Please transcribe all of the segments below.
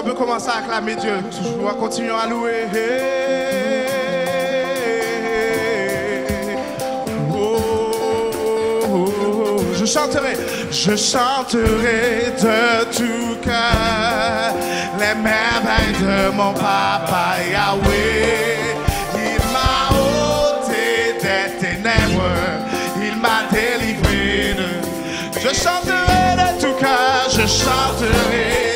qu'on peut commencer à acclamer Dieu. toujours va continuer à louer. Oh, oh, oh, je chanterai, je chanterai de tout cœur les merveilles de mon papa Yahweh. Il m'a ôté des ténèbres, il m'a délivré de. Je chanterai de tout cœur, je chanterai.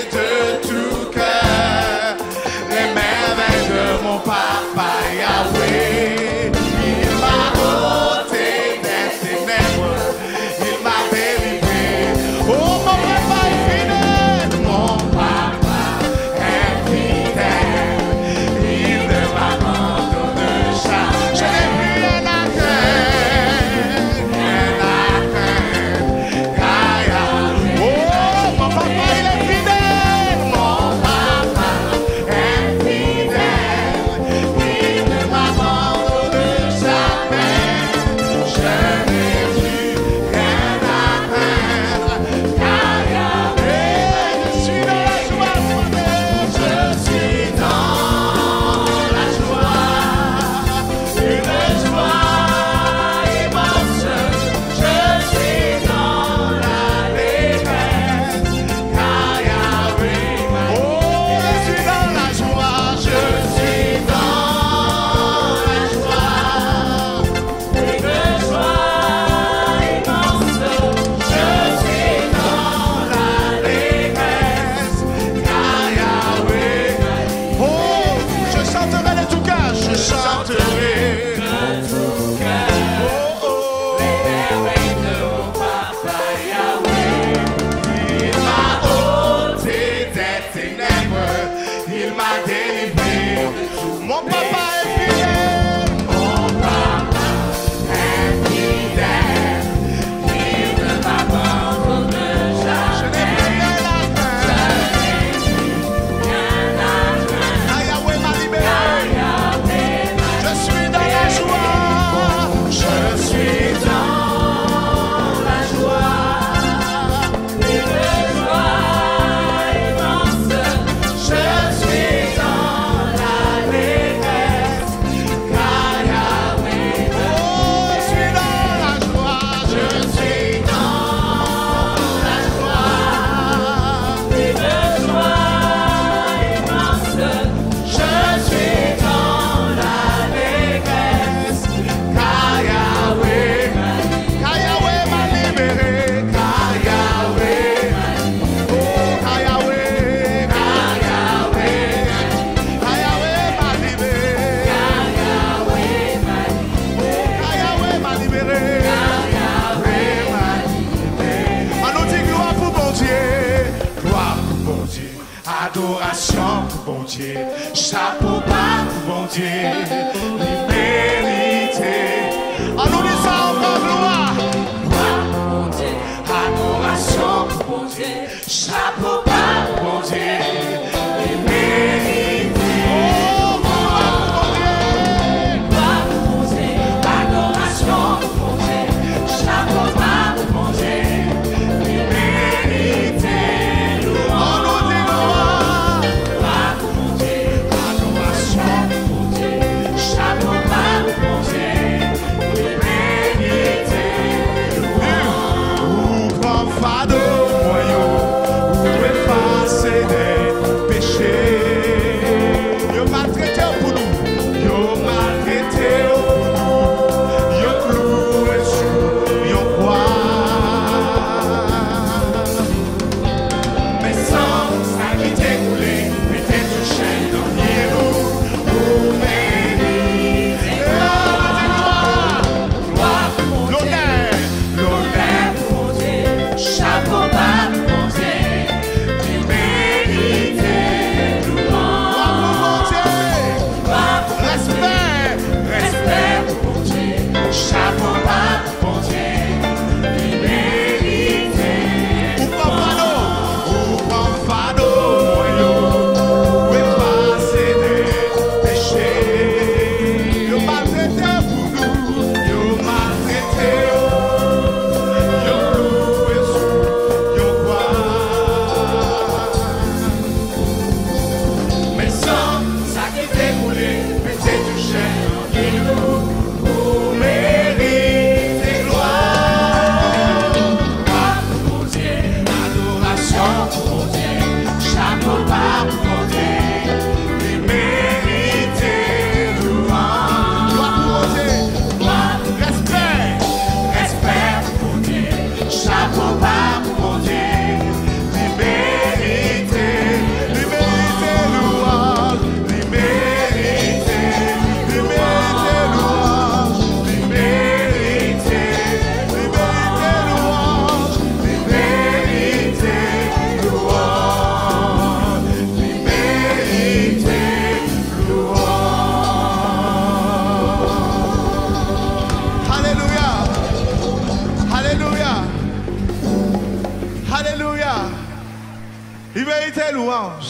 louange.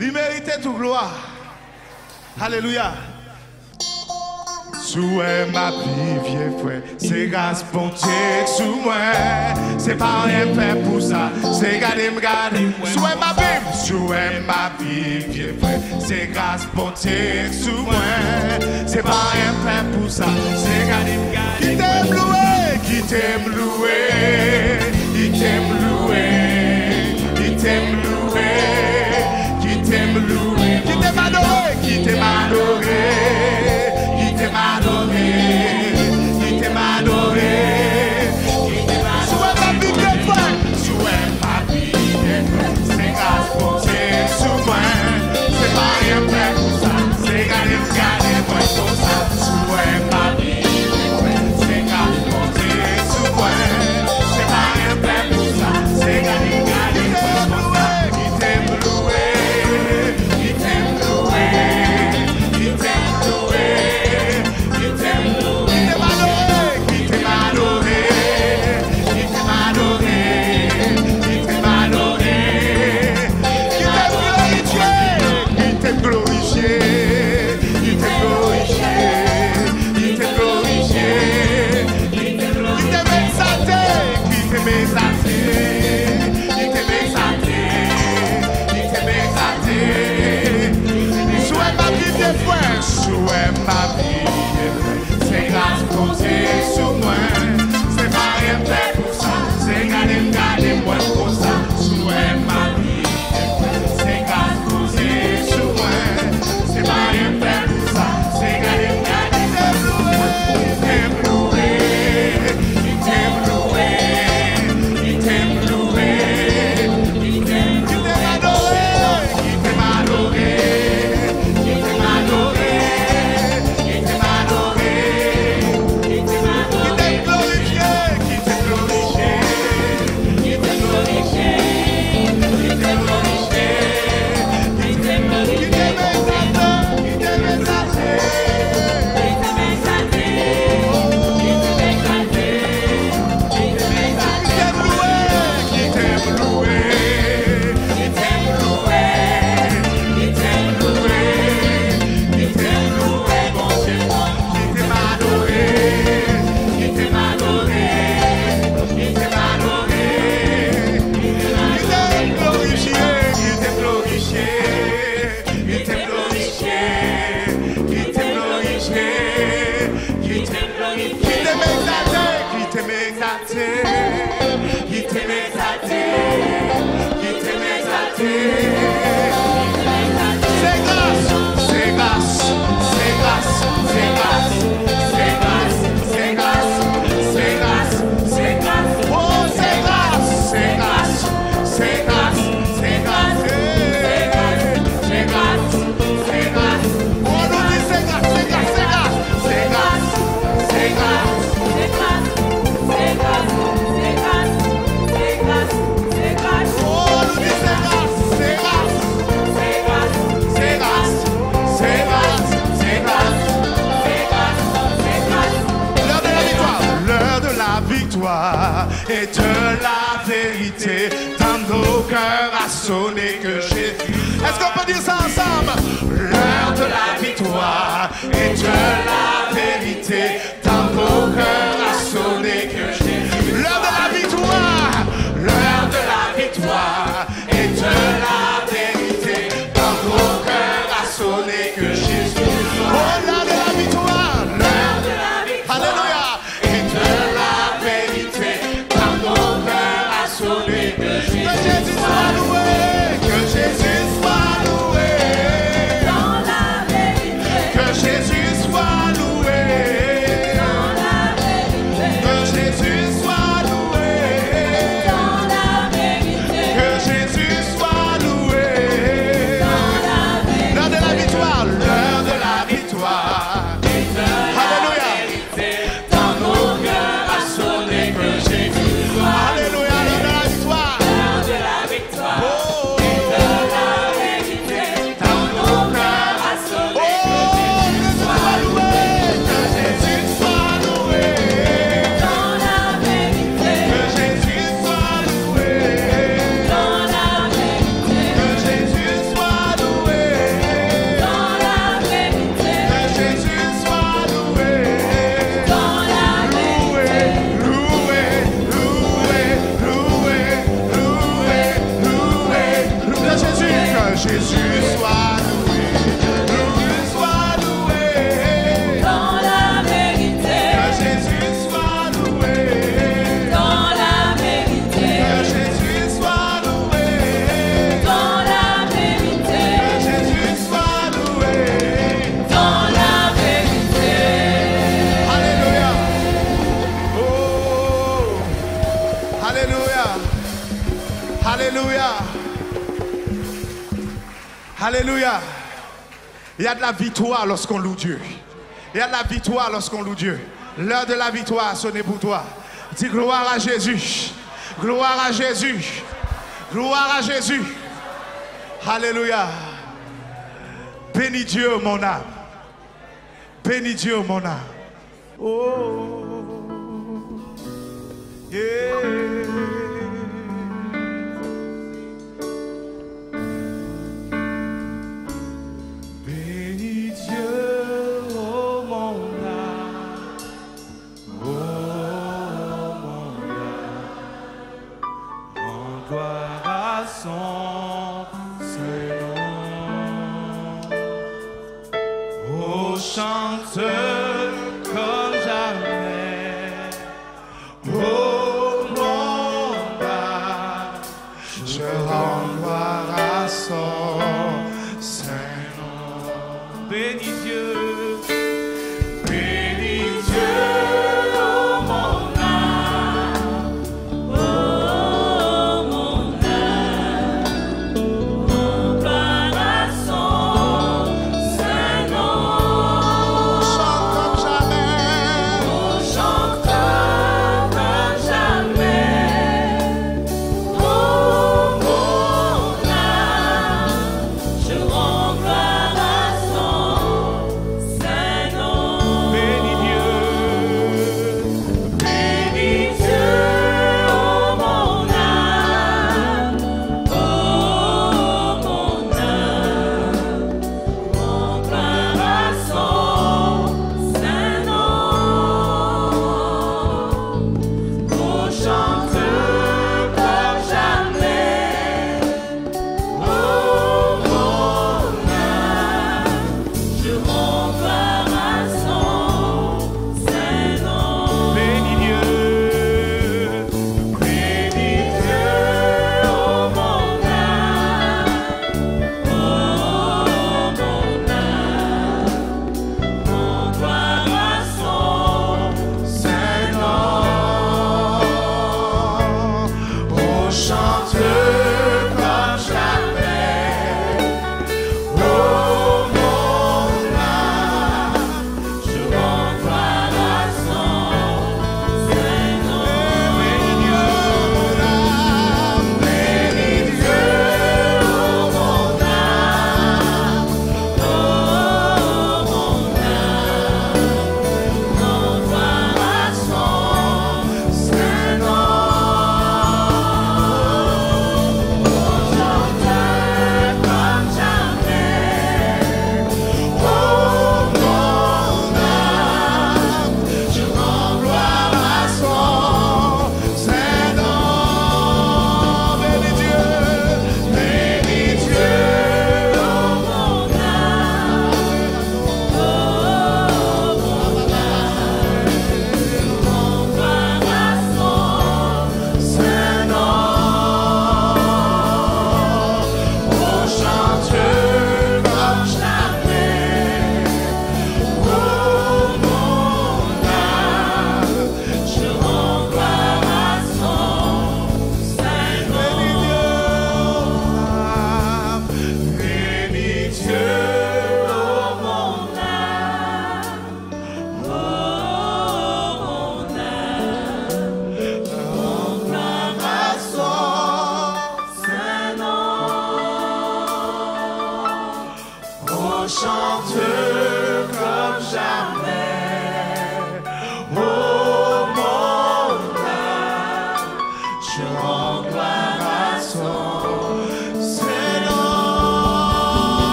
Il méritait toute gloire. Alléluia. Sous ma vie, vieux frère, c'est grâce bon Dieu sous moi. C'est pas rien fait pour ça, c'est garder me garder. Sous ma vie, sous ma vie, vieux frère, c'est grâce bon Dieu sous moi. C'est pas rien fait pour ça, c'est garder me garder. Qui t'aime louer, qui t'aime louer, qui t'aime louer, qui t'aime louer. te m'adorer, il te m'adorer. confesso, é na minha. on va ensemble. L'heure de la victoire est de la victoire lorsqu'on loue Dieu. Il y a la victoire lorsqu'on loue Dieu. L'heure de la victoire sonnez pour toi. Dis gloire à Jésus. Gloire à Jésus. Gloire à Jésus. Alléluia. Bénis Dieu, mon âme. Bénis Dieu, mon âme. Oh.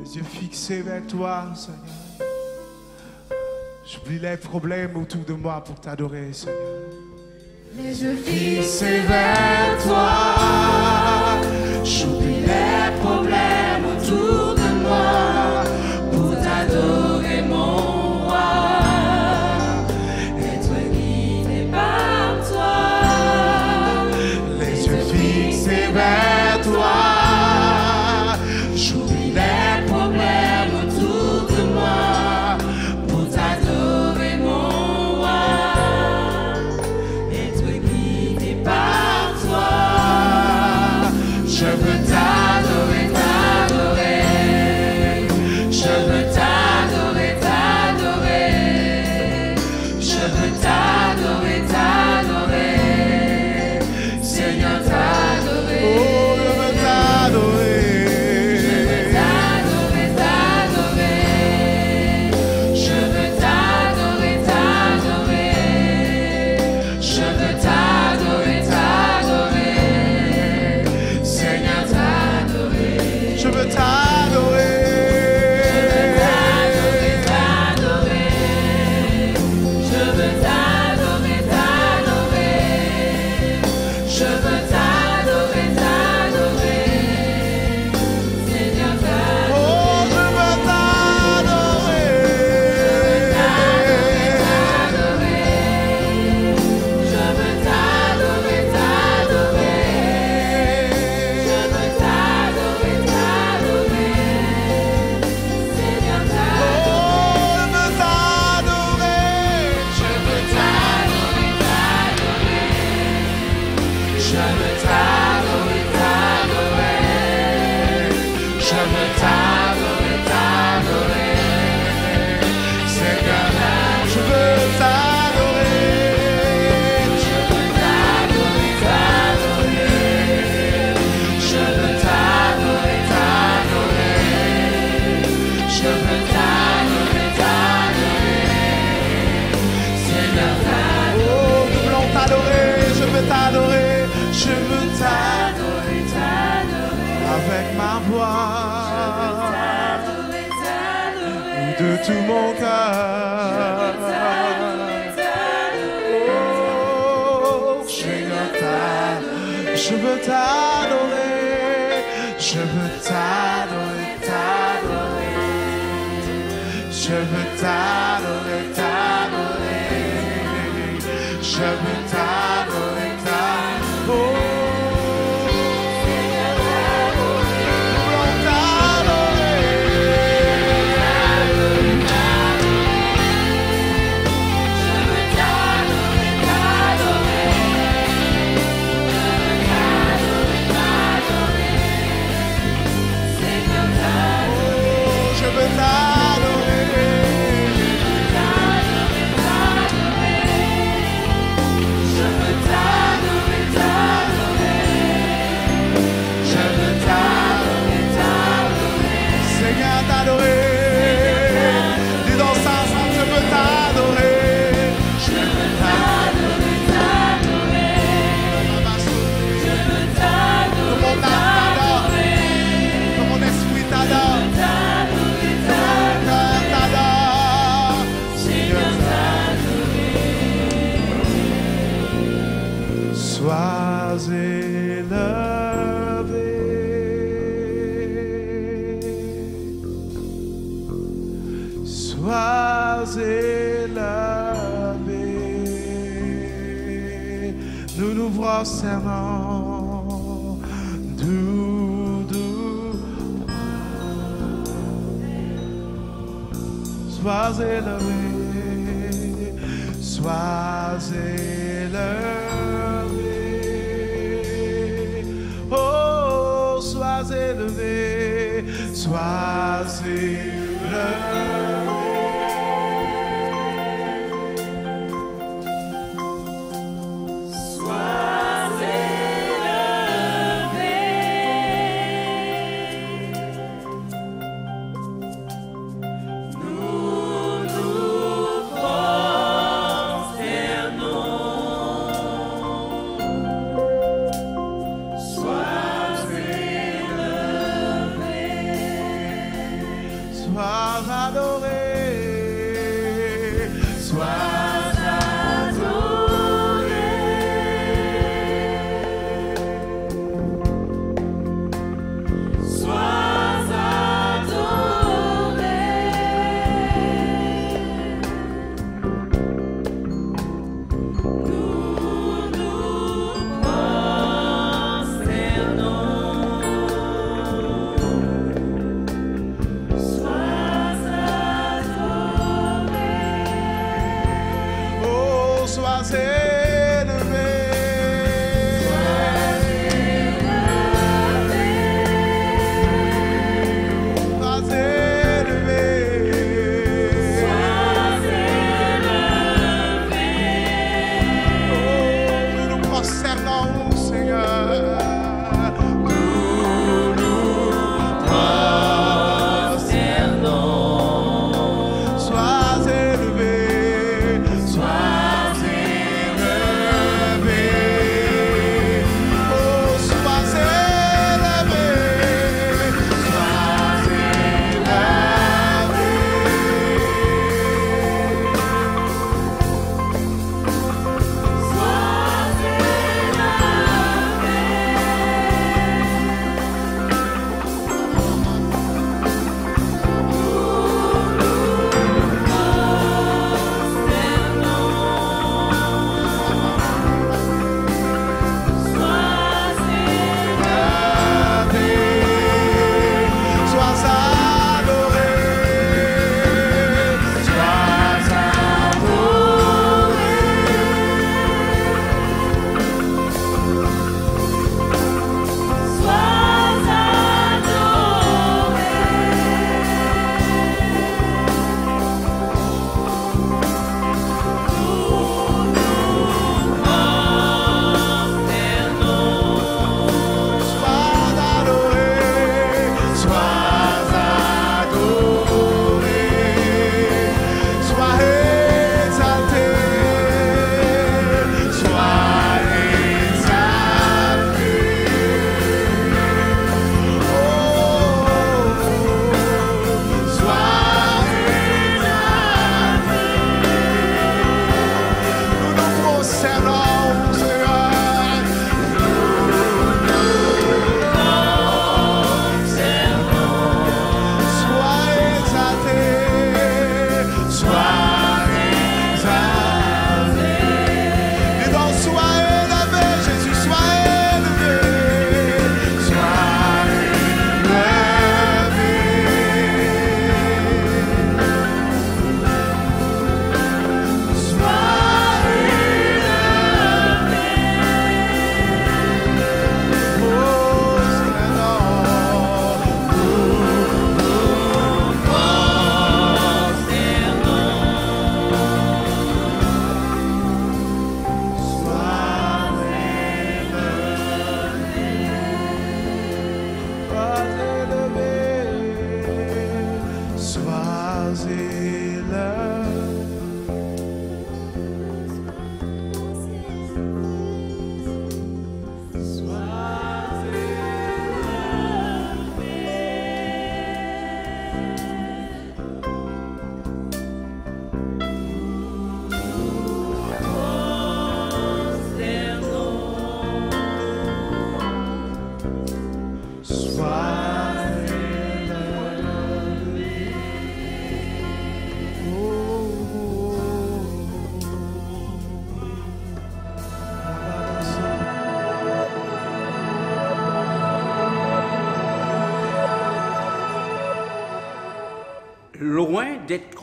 les yeux fixés vers toi, Seigneur. J'oublie les problèmes autour de moi pour t'adorer, Seigneur. Les yeux fixés vers toi.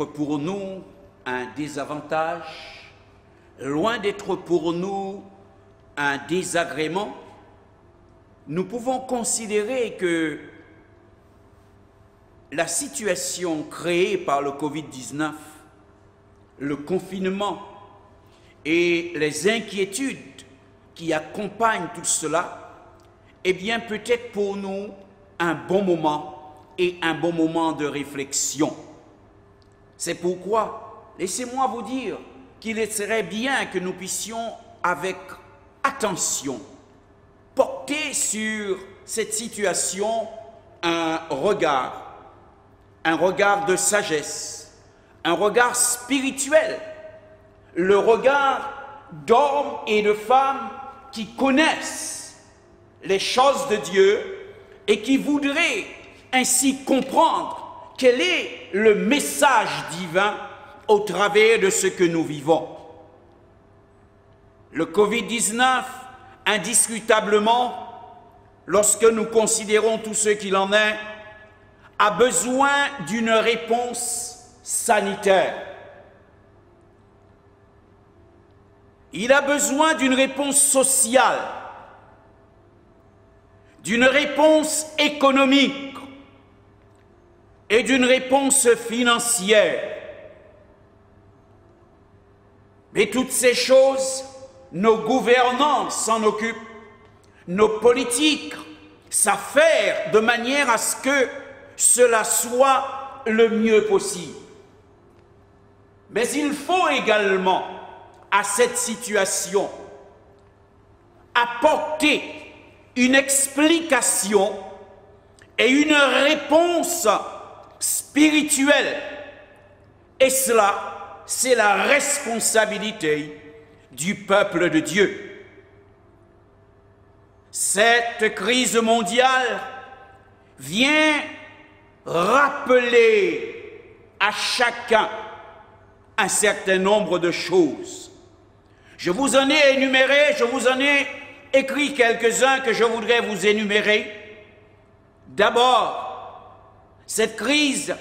Pour nous un désavantage, loin d'être pour nous un désagrément, nous pouvons considérer que la situation créée par le Covid-19, le confinement et les inquiétudes qui accompagnent tout cela, eh bien peut-être pour nous un bon moment et un bon moment de réflexion. C'est pourquoi, laissez-moi vous dire qu'il serait bien que nous puissions avec attention porter sur cette situation un regard, un regard de sagesse, un regard spirituel, le regard d'hommes et de femmes qui connaissent les choses de Dieu et qui voudraient ainsi comprendre quel est le message divin au travers de ce que nous vivons? Le Covid-19, indiscutablement, lorsque nous considérons tout ce qu'il en est, a besoin d'une réponse sanitaire. Il a besoin d'une réponse sociale, d'une réponse économique et d'une réponse financière. Mais toutes ces choses, nos gouvernants s'en occupent, nos politiques s'affairent de manière à ce que cela soit le mieux possible. Mais il faut également à cette situation apporter une explication et une réponse spirituelle. Et cela, c'est la responsabilité du peuple de Dieu. Cette crise mondiale vient rappeler à chacun un certain nombre de choses. Je vous en ai énuméré, je vous en ai écrit quelques-uns que je voudrais vous énumérer. D'abord, cette crise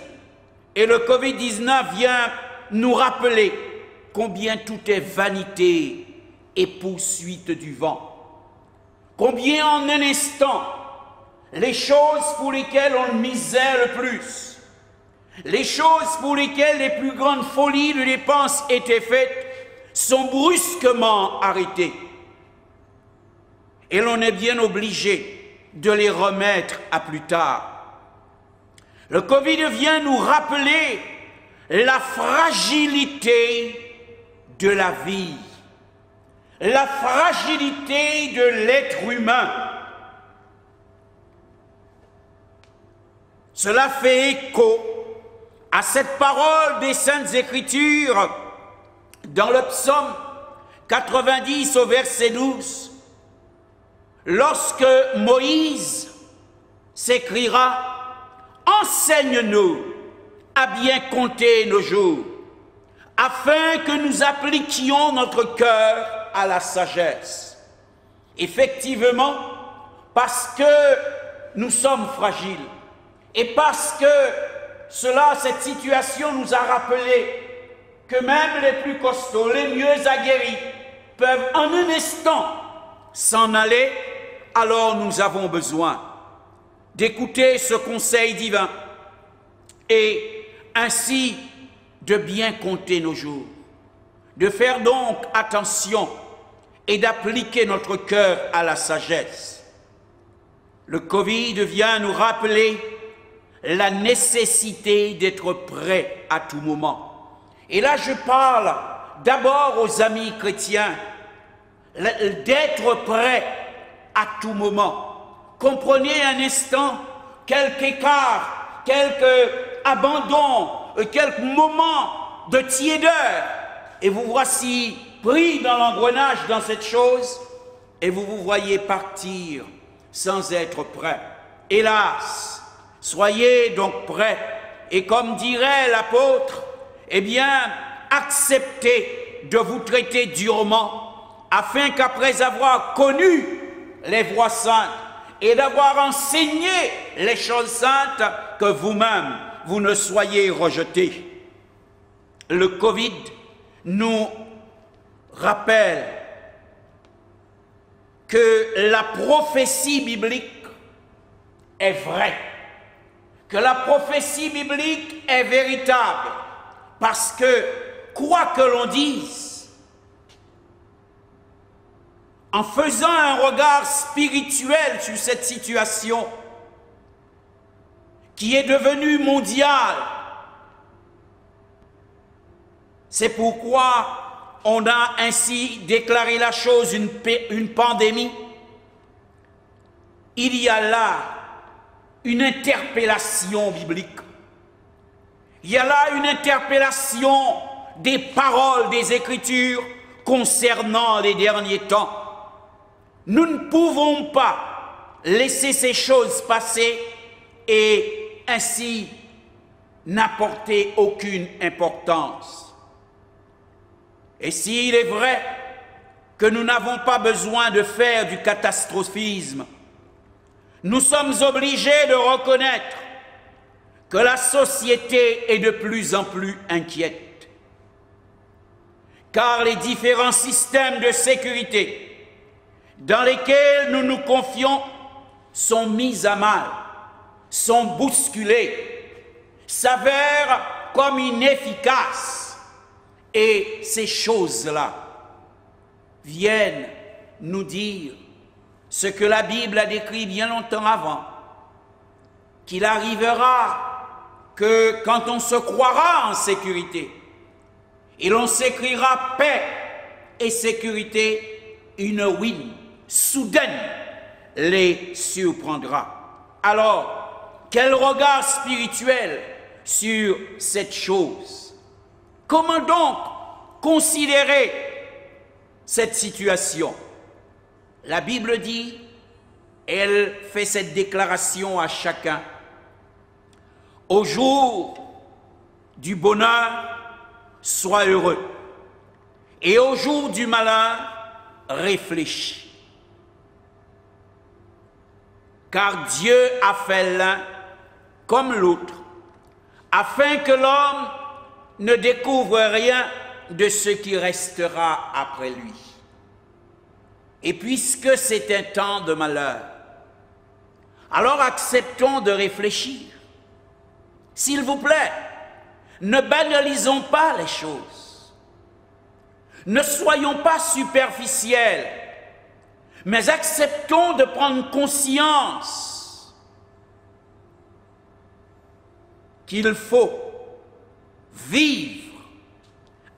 et le Covid-19 vient nous rappeler combien tout est vanité et poursuite du vent. Combien en un instant, les choses pour lesquelles on misait le plus, les choses pour lesquelles les plus grandes folies de dépenses étaient faites, sont brusquement arrêtées. Et l'on est bien obligé de les remettre à plus tard. Le Covid vient nous rappeler la fragilité de la vie, la fragilité de l'être humain. Cela fait écho à cette parole des Saintes Écritures dans le psaume 90 au verset 12. Lorsque Moïse s'écrira, Enseigne-nous à bien compter nos jours, afin que nous appliquions notre cœur à la sagesse. Effectivement, parce que nous sommes fragiles et parce que cela, cette situation nous a rappelé que même les plus costauds, les mieux aguerris, peuvent en un instant s'en aller, alors nous avons besoin d'écouter ce conseil divin et ainsi de bien compter nos jours, de faire donc attention et d'appliquer notre cœur à la sagesse. Le Covid vient nous rappeler la nécessité d'être prêt à tout moment. Et là, je parle d'abord aux amis chrétiens, d'être prêt à tout moment. Comprenez un instant quelque écart, quelque abandon, quelques moments de tiédeur, et vous voici pris dans l'engrenage dans cette chose, et vous vous voyez partir sans être prêt. Hélas, soyez donc prêts, et comme dirait l'apôtre, eh bien, acceptez de vous traiter durement, afin qu'après avoir connu les voies saintes et d'avoir enseigné les choses saintes, que vous-même, vous ne soyez rejetés. le Covid nous rappelle que la prophétie biblique est vraie, que la prophétie biblique est véritable, parce que quoi que l'on dise, en faisant un regard spirituel sur cette situation qui est devenue mondiale, c'est pourquoi on a ainsi déclaré la chose une, pandémie. Il y a là une interpellation biblique. Il y a là une interpellation des paroles des Écritures concernant les derniers temps. Nous ne pouvons pas laisser ces choses passer et ainsi n'apporter aucune importance. Et s'il est vrai que nous n'avons pas besoin de faire du catastrophisme, nous sommes obligés de reconnaître que la société est de plus en plus inquiète, car les différents systèmes de sécurité dans lesquels nous nous confions sont mis à mal, sont bousculés, s'avèrent comme inefficaces. Et ces choses-là viennent nous dire ce que la Bible a décrit bien longtemps avant, qu'il arrivera que quand on se croira en sécurité, et l'on s'écrira paix et sécurité, une win soudaine les surprendra. Alors, quel regard spirituel sur cette chose? Comment donc considérer cette situation? La Bible dit, elle fait cette déclaration à chacun. Au jour du bonheur, sois heureux. Et au jour du malheur, réfléchis car Dieu a fait l'un comme l'autre, afin que l'homme ne découvre rien de ce qui restera après lui. Et puisque c'est un temps de malheur, alors acceptons de réfléchir. S'il vous plaît, ne banalisons pas les choses. Ne soyons pas superficiels mais acceptons de prendre conscience qu'il faut vivre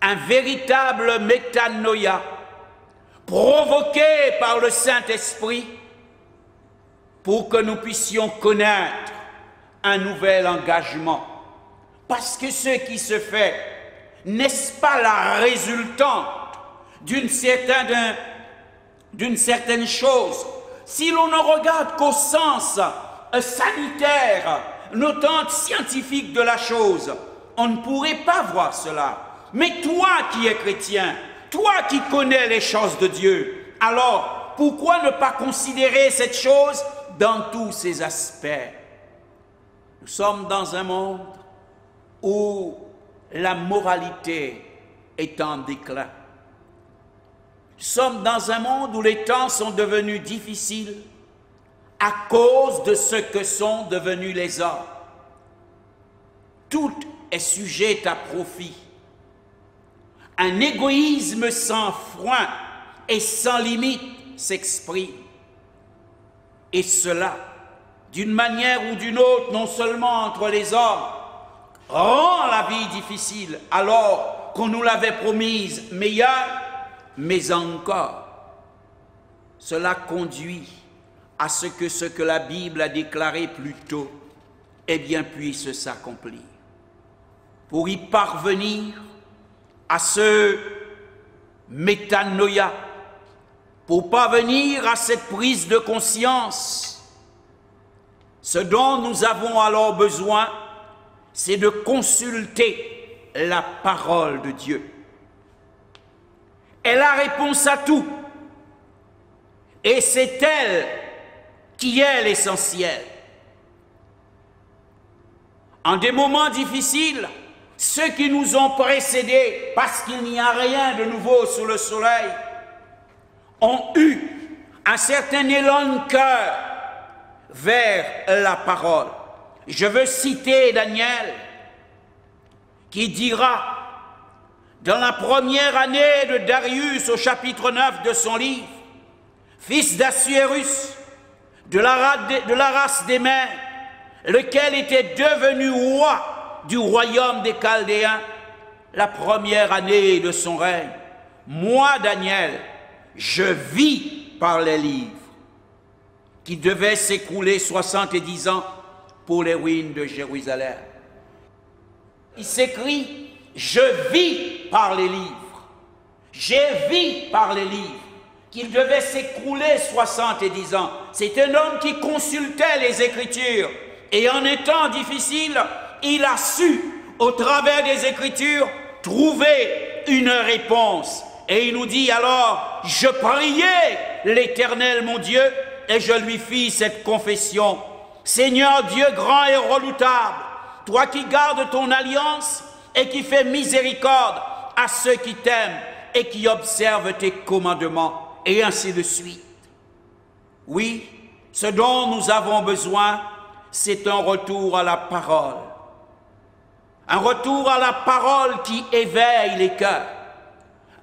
un véritable métanoïa provoqué par le Saint-Esprit pour que nous puissions connaître un nouvel engagement. Parce que ce qui se fait, n'est-ce pas la résultante d'une certaine d'une certaine chose, si l'on ne regarde qu'au sens euh, sanitaire, notant scientifique de la chose, on ne pourrait pas voir cela. Mais toi qui es chrétien, toi qui connais les choses de Dieu, alors pourquoi ne pas considérer cette chose dans tous ses aspects? Nous sommes dans un monde où la moralité est en déclin. Nous sommes dans un monde où les temps sont devenus difficiles à cause de ce que sont devenus les hommes. Tout est sujet à profit. Un égoïsme sans frein et sans limite s'exprime. Et cela, d'une manière ou d'une autre, non seulement entre les hommes, rend la vie difficile alors qu'on nous l'avait promise meilleure, mais encore, cela conduit à ce que ce que la Bible a déclaré plus tôt, eh bien, puisse s'accomplir. Pour y parvenir à ce métanoïa, pour parvenir à cette prise de conscience, ce dont nous avons alors besoin, c'est de consulter la parole de Dieu est la réponse à tout. Et c'est elle qui est l'essentiel. En des moments difficiles, ceux qui nous ont précédés, parce qu'il n'y a rien de nouveau sous le soleil, ont eu un certain élan de cœur vers la parole. Je veux citer Daniel qui dira dans la première année de Darius au chapitre 9 de son livre, fils d'Assuérus, de la, race des mers, lequel était devenu roi du royaume des Chaldéens, la première année de son règne. Moi, Daniel, je vis par les livres qui devaient s'écouler 70 ans pour les ruines de Jérusalem. Il s'écrit, je vis par les livres, j'ai vu par les livres qu'il devait s'écrouler 70 ans. C'est un homme qui consultait les Écritures. Et en étant difficile, il a su, au travers des Écritures, trouver une réponse. Et il nous dit alors, je priais l'Éternel mon Dieu, et je lui fis cette confession. Seigneur Dieu grand et redoutable, toi qui gardes ton alliance et qui fais miséricorde à ceux qui t'aiment et qui observent tes commandements et ainsi de suite. Oui, ce dont nous avons besoin, c'est un retour à la parole. Un retour à la parole qui éveille les cœurs.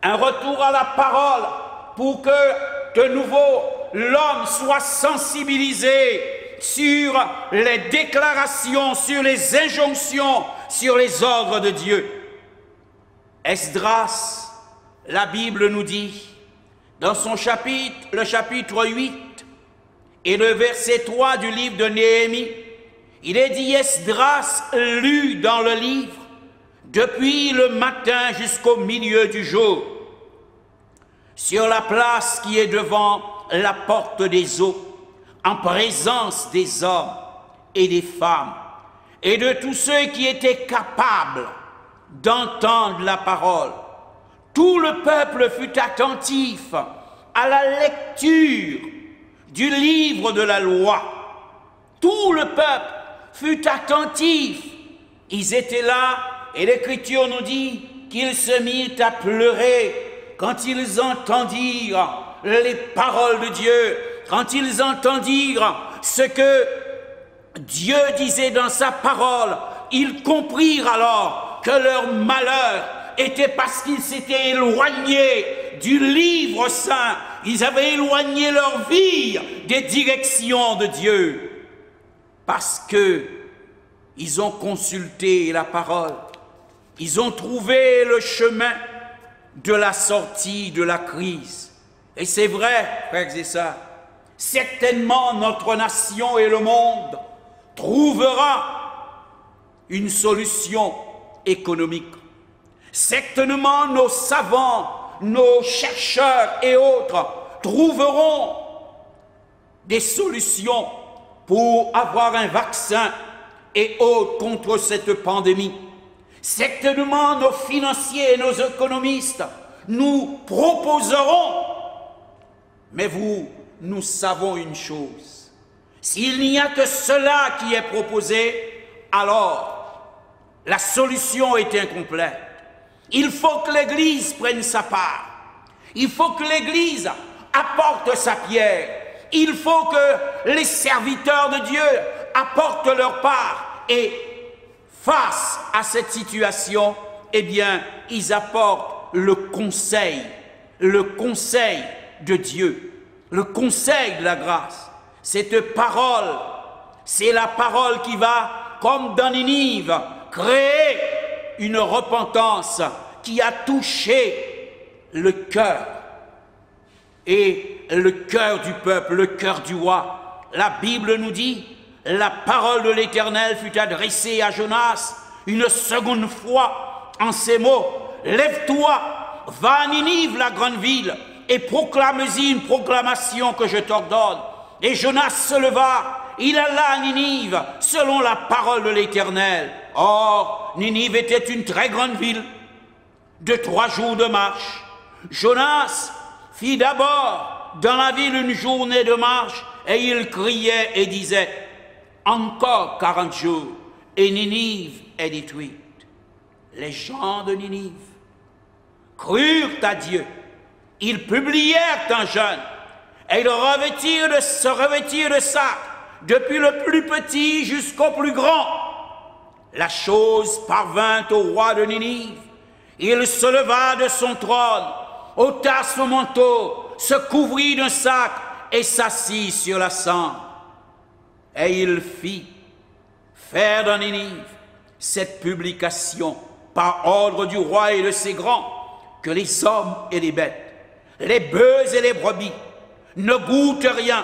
Un retour à la parole pour que de nouveau l'homme soit sensibilisé sur les déclarations, sur les injonctions, sur les ordres de Dieu. Esdras, la Bible nous dit, dans son chapitre, le chapitre 8 et le verset 3 du livre de Néhémie, il est dit Esdras lu dans le livre depuis le matin jusqu'au milieu du jour, sur la place qui est devant la porte des eaux, en présence des hommes et des femmes, et de tous ceux qui étaient capables d'entendre la parole tout le peuple fut attentif à la lecture du livre de la loi. Tout le peuple fut attentif. Ils étaient là et l'Écriture nous dit qu'ils se mirent à pleurer quand ils entendirent les paroles de Dieu, quand ils entendirent ce que Dieu disait dans sa parole. Ils comprirent alors que leur malheur était parce qu'ils s'étaient éloignés du livre saint. Ils avaient éloigné leur vie des directions de Dieu. Parce que ils ont consulté la parole. Ils ont trouvé le chemin de la sortie de la crise. Et c'est vrai, frères et sœurs, certainement notre nation et le monde trouvera une solution économique. Certainement nos savants, nos chercheurs et autres trouveront des solutions pour avoir un vaccin et autres contre cette pandémie. Certainement nos financiers et nos économistes nous proposeront, mais vous, nous savons une chose, s'il n'y a que cela qui est proposé, alors la solution est incomplète. Il faut que l'Église prenne sa part. Il faut que l'Église apporte sa pierre. Il faut que les serviteurs de Dieu apportent leur part. Et face à cette situation, eh bien, ils apportent le conseil, le conseil de Dieu, le conseil de la grâce. Cette parole, c'est la parole qui va, comme dans Ninive, créer une repentance qui a touché le cœur et le cœur du peuple, le cœur du roi. La Bible nous dit, la parole de l'Éternel fut adressée à Jonas une seconde fois en ces mots, Lève-toi, va à Ninive, la grande ville, et proclame-y une proclamation que je t'ordonne. Et Jonas se leva, il alla à Ninive, selon la parole de l'Éternel. Or, Ninive était une très grande ville, de trois jours de marche. Jonas fit d'abord dans la ville une journée de marche et il criait et disait, encore quarante jours et Ninive est détruite. les gens de Ninive crurent à Dieu. Ils publièrent un jeûne et revêtirent de, se revêtirent de ça, depuis le plus petit jusqu'au plus grand. La chose parvint au roi de Ninive. Il se leva de son trône, ôta son manteau, se couvrit d'un sac et s'assit sur la cendre. Et il fit faire dans Ninive cette publication par ordre du roi et de ses grands, que les hommes et les bêtes, les bœufs et les brebis, ne goûtent rien,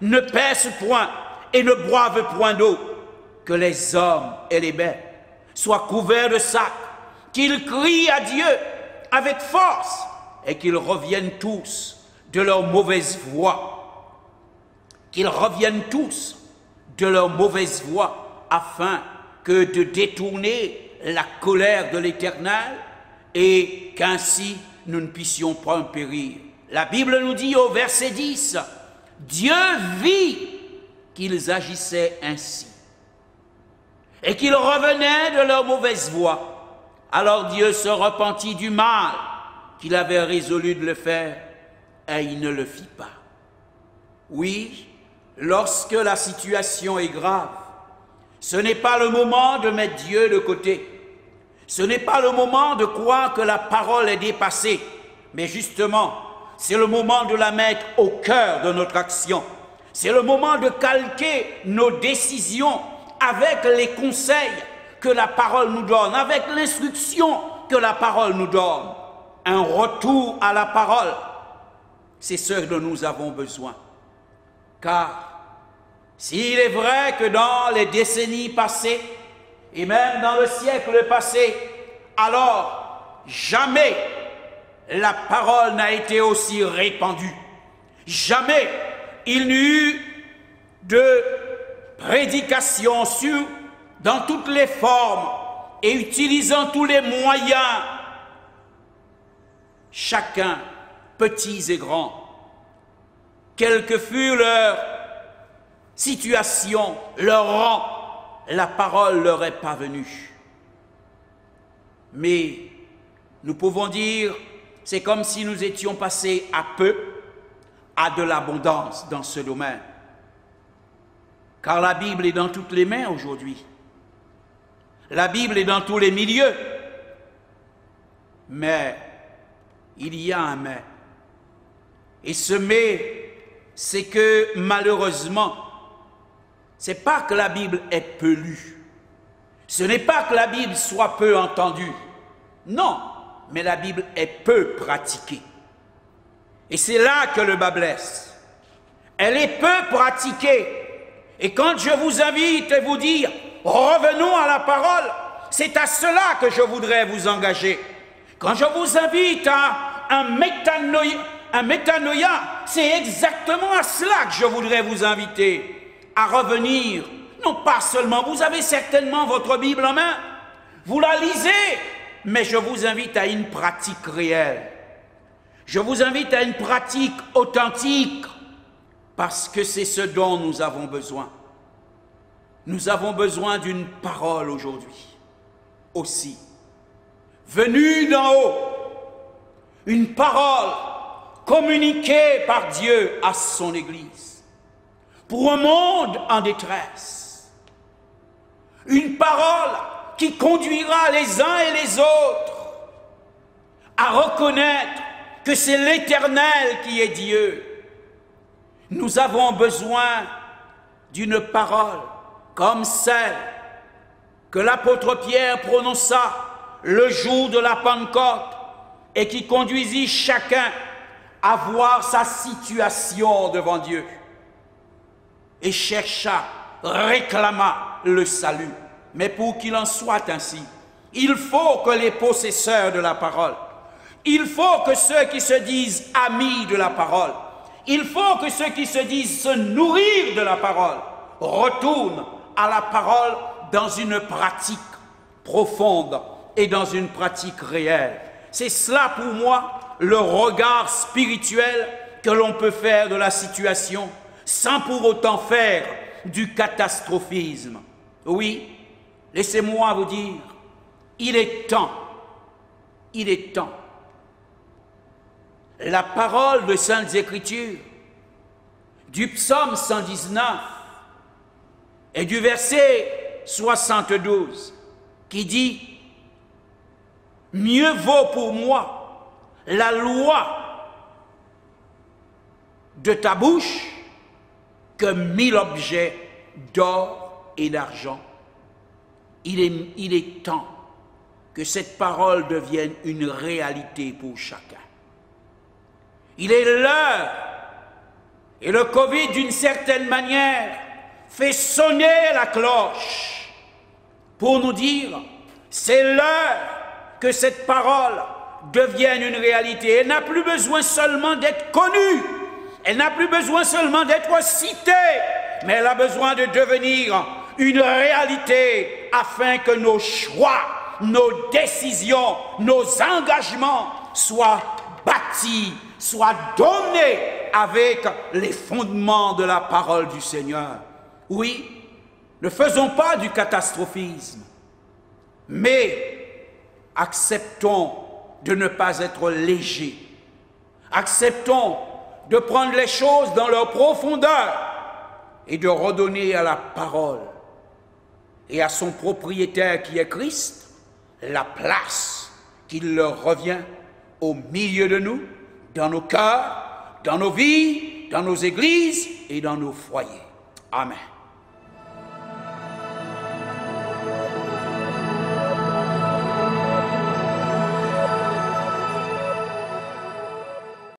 ne pèsent point et ne boivent point d'eau, que les hommes et les bêtes soient couverts de sacs, qu'ils crient à Dieu avec force et qu'ils reviennent tous de leur mauvaise voie, qu'ils reviennent tous de leur mauvaise voie afin que de détourner la colère de l'Éternel et qu'ainsi nous ne puissions pas périr. La Bible nous dit au verset 10, Dieu vit qu'ils agissaient ainsi et qu'ils revenaient de leur mauvaise voie. Alors Dieu se repentit du mal qu'il avait résolu de le faire et il ne le fit pas. Oui, lorsque la situation est grave, ce n'est pas le moment de mettre Dieu de côté. Ce n'est pas le moment de croire que la parole est dépassée, mais justement, c'est le moment de la mettre au cœur de notre action. C'est le moment de calquer nos décisions avec les conseils que la parole nous donne, avec l'instruction que la parole nous donne. Un retour à la parole, c'est ce dont nous avons besoin. Car s'il est vrai que dans les décennies passées, et même dans le siècle passé, alors jamais la parole n'a été aussi répandue. Jamais il n'y eut de prédication sur, dans toutes les formes et utilisant tous les moyens, chacun, petits et grands, quelle que fût leur situation, leur rang, la parole leur est venue. Mais nous pouvons dire, c'est comme si nous étions passés à peu à de l'abondance dans ce domaine. Car la Bible est dans toutes les mains aujourd'hui. La Bible est dans tous les milieux. Mais il y a un mais. Et ce mais, c'est que malheureusement, c'est pas que la Bible est peu lue. Ce n'est pas que la Bible soit peu entendue. Non, mais la Bible est peu pratiquée. Et c'est là que le bas blesse. Elle est peu pratiquée. Et quand je vous invite à vous dire, revenons à la parole, c'est à cela que je voudrais vous engager. Quand je vous invite à un métanoïa c'est exactement à cela que je voudrais vous inviter à revenir. Non pas seulement, vous avez certainement votre Bible en main, vous la lisez, mais je vous invite à une pratique réelle. Je vous invite à une pratique authentique, parce que c'est ce dont nous avons besoin. Nous avons besoin d'une parole aujourd'hui aussi, venue d'en haut, une parole communiquée par Dieu à son Église pour un monde en détresse. Une parole qui conduira les uns et les autres à reconnaître que c'est l'Éternel qui est Dieu. Nous avons besoin d'une parole comme celle que l'apôtre Pierre prononça le jour de la Pentecôte et qui conduisit chacun à voir sa situation devant Dieu et chercha, réclama le salut. Mais pour qu'il en soit ainsi, il faut que les possesseurs de la parole, il faut que ceux qui se disent amis de la parole, il faut que ceux qui se disent se nourrir de la parole, retournent à la parole dans une pratique profonde et dans une pratique réelle. C'est cela pour moi le regard spirituel que l'on peut faire de la situation sans pour autant faire du catastrophisme. Oui, laissez-moi vous dire, il est temps, il est temps. La parole de Saintes Écritures, du psaume 119 et du verset 72, qui dit, Mieux vaut pour moi la loi de ta bouche que mille objets d'or et d'argent. Il est, temps que cette parole devienne une réalité pour chacun. Il est l'heure, et le Covid, d'une certaine manière, fait sonner la cloche pour nous dire, c'est l'heure que cette parole devienne une réalité. Elle n'a plus besoin seulement d'être connue, elle n'a plus besoin seulement d'être citée, mais elle a besoin de devenir une réalité afin que nos choix, nos décisions, nos engagements soient bâtis, soient donnés avec les fondements de la parole du Seigneur. Oui, ne faisons pas du catastrophisme, mais acceptons de ne pas être légers. Acceptons de prendre les choses dans leur profondeur et de redonner à la parole et à son propriétaire qui est Christ la place qu'il leur revient au milieu de nous, dans nos cœurs, dans nos vies, dans nos églises et dans nos foyers. Amen.